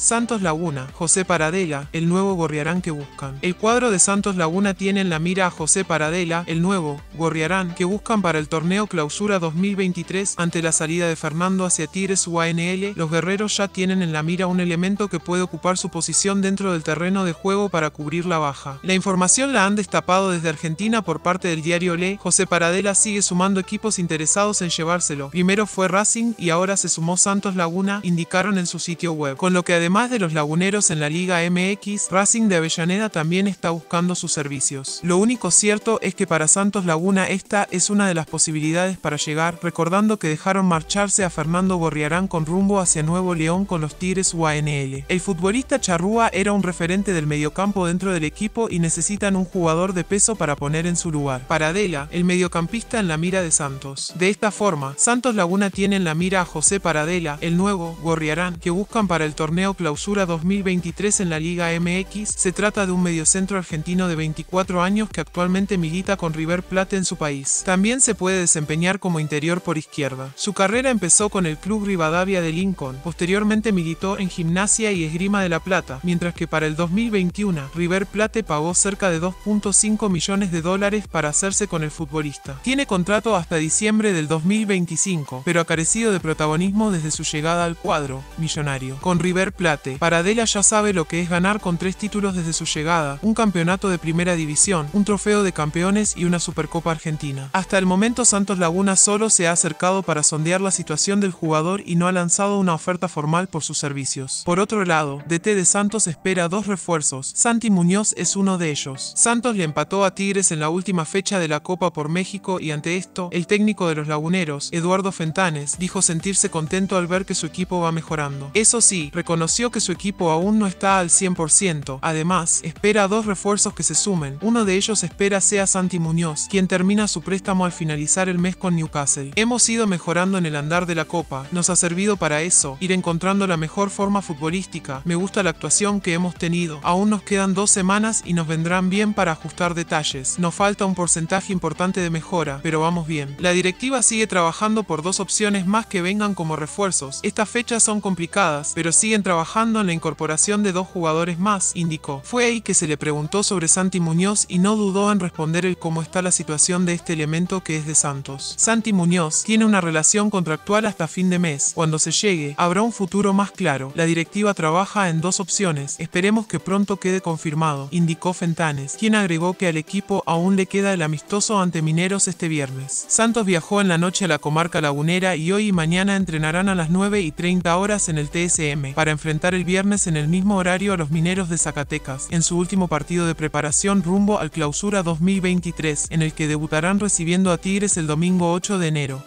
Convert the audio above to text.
Santos Laguna, José Paradela, el nuevo Gorriarán que buscan. El cuadro de Santos Laguna tiene en la mira a José Paradela, el nuevo Gorriarán que buscan para el torneo Clausura 2023 ante la salida de Fernando hacia Tigres UANL. Los guerreros ya tienen en la mira un elemento que puede ocupar su posición dentro del terreno de juego para cubrir la baja. La información la han destapado desde Argentina por parte del diario Le. José Paradela sigue sumando equipos interesados en llevárselo. Primero fue Racing y ahora se sumó Santos Laguna, indicaron en su sitio web. Con lo que además de los laguneros en la Liga MX, Racing de Avellaneda también está buscando sus servicios. Lo único cierto es que para Santos Laguna esta es una de las posibilidades para llegar, recordando que dejaron marcharse a Fernando Gorriarán con rumbo hacia Nuevo León con los Tigres UANL. El futbolista Charrúa era un referente del mediocampo dentro del equipo y necesitan un jugador de peso para poner en su lugar. Para Adela, el mediocampista en la mira de Santos. De esta forma, Santos Laguna tiene en la mira a José Paradela, el nuevo Gorriarán, que buscan para el torneo Clausura 2023 en la Liga MX. Se trata de un mediocentro argentino de 24 años que actualmente milita con River Plate en su país. También se puede desempeñar como interior por izquierda. Su carrera empezó con el Club Rivadavia de Lincoln. Posteriormente militó en Gimnasia y Esgrima de la Plata, mientras que para el 2021 River Plate pagó cerca de 2.5 millones de dólares para hacerse con el futbolista. Tiene contrato hasta diciembre del 2025, pero ha carecido de protagonismo desde su llegada al cuadro millonario. Con River Plate, Paradela ya sabe lo que es ganar con tres títulos desde su llegada, un campeonato de primera división, un trofeo de campeones y una Supercopa Argentina. Hasta el momento Santos Laguna solo se ha acercado para sondear la situación del jugador y no ha lanzado una oferta formal por sus servicios. Por otro lado, DT de Santos espera dos refuerzos, Santi Muñoz es uno de ellos. Santos le empató a Tigres en la última fecha de la Copa por México y ante esto, el técnico de los laguneros, Eduardo Fentanes, dijo sentirse contento al ver que su equipo va mejorando. Eso sí, reconoció que su equipo aún no está al 100%. Además, espera dos refuerzos que se sumen. Uno de ellos espera sea Santi Muñoz, quien termina su préstamo al finalizar el mes con Newcastle. Hemos ido mejorando en el andar de la Copa. Nos ha servido para eso, ir encontrando la mejor forma futbolística. Me gusta la actuación que hemos tenido. Aún nos quedan dos semanas y nos vendrán bien para ajustar detalles. Nos falta un porcentaje importante de mejora, pero vamos bien. La directiva sigue trabajando por dos opciones más que vengan como refuerzos. Estas fechas son complicadas, pero siguen trabajando en la incorporación de dos jugadores más, indicó. Fue ahí que se le preguntó sobre Santi Muñoz y no dudó en responder el cómo está la situación de este elemento que es de Santos. Santi Muñoz tiene una relación contractual hasta fin de mes. Cuando se llegue, habrá un futuro más claro. La directiva trabaja en dos opciones. Esperemos que pronto quede confirmado, indicó Fentanes, quien agregó que al equipo aún le queda el amistoso ante Mineros este viernes. Santos viajó en la noche a la comarca lagunera y hoy y mañana entrenarán a las 9 y 30 horas en el TSM para el viernes en el mismo horario a los Mineros de Zacatecas, en su último partido de preparación rumbo al Clausura 2023, en el que debutarán recibiendo a Tigres el domingo 8 de enero.